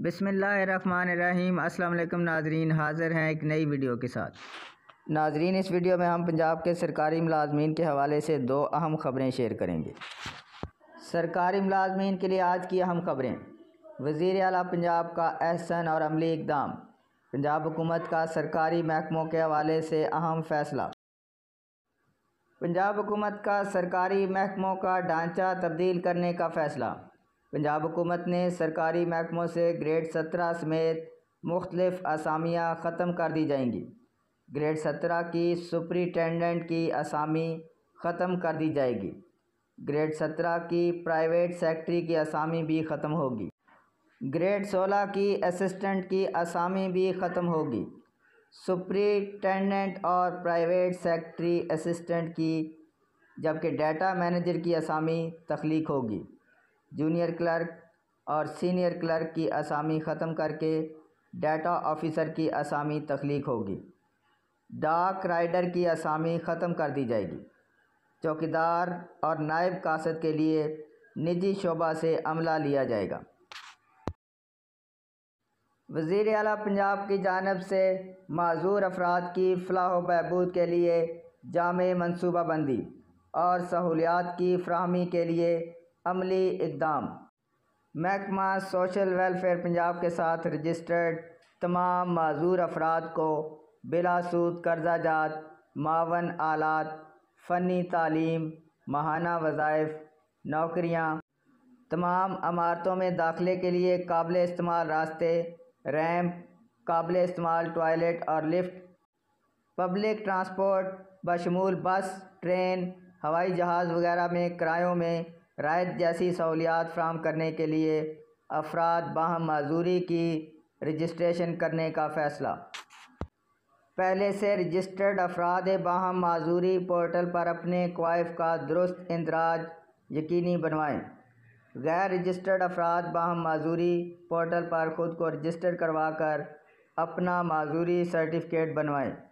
بسم اللہ الرحمن الرحیم۔ السلام علیکم ناظرین، حاضر ہیں ایک نئی ویڈیو کے ساتھ۔ ناظرین، اس ویڈیو میں ہم پنجاب کے سرکاری ملازمین کے حوالے سے دو اہم خبریں شیئر کریں گے۔ سرکاری ملازمین کے لیے آج کی اہم خبریں۔ وزیر اعلیٰ پنجاب کا احسن اور عملی اقدام۔ پنجاب حکومت کا سرکاری محکموں کے حوالے سے اہم فیصلہ۔ پنجاب حکومت کا سرکاری محکموں کا ڈھانچہ تبدیل کرنے کا فیصلہ۔ پنجاب حکومت نے سرکاری محکموں سے گریڈ سترہ سمیت مختلف اسامیاں ختم کر دی جائیں گی۔ گریڈ سترہ کی سپریٹینڈنٹ کی اسامی ختم کر دی جائے گی۔ گریڈ سترہ کی پرائیویٹ سیکٹری کی اسامی بھی ختم ہوگی۔ گریڈ سولہ کی اسسٹنٹ کی اسامی بھی ختم ہوگی۔ سپریٹینڈنٹ اور پرائیویٹ سیکٹری اسسٹنٹ کی، جبکہ ڈیٹا مینیجر کی اسامی تخلیق ہوگی۔ جونیئر کلرک اور سینئر کلرک کی اسامی ختم کر کے ڈیٹا آفیسر کی اسامی تخلیق ہوگی۔ ڈاک رائڈر کی اسامی ختم کر دی جائے گی۔ چوکیدار اور نائب قاصد کے لیے نجی شعبہ سے عملہ لیا جائے گا۔ وزیر اعلیٰ پنجاب کی جانب سے معذور افراد کی فلاح و بہبود کے لیے جامع منصوبہ بندی اور سہولیات کی فراہمی کے لیے عملی اقدام۔ محکمہ سوشل ویلفیئر پنجاب کے ساتھ رجسٹرڈ تمام معذور افراد کو بلا سود قرضہ جات، معاون آلات، فنی تعلیم، ماہانہ وظائف، نوکریاں، تمام عمارتوں میں داخلے کے لیے قابل استعمال راستے ریمپ قابل استعمال ٹوائلٹ اور لفٹ، پبلک ٹرانسپورٹ، بشمول بس، ٹرین، ہوائی جہاز وغیرہ میں کرایوں میں رائد جیسی سہولیات فراہم کرنے کے لیے افراد باہم معذوری کی رجسٹریشن کرنے کا فیصلہ۔ پہلے سے رجسٹرڈ افراد باہم معذوری پورٹل پر اپنے کوائف کا درست اندراج یقینی بنوائیں۔ غیر رجسٹرڈ افراد باہم معذوری پورٹل پر خود کو رجسٹر کروا کر اپنا معذوری سرٹیفکیٹ بنوائیں۔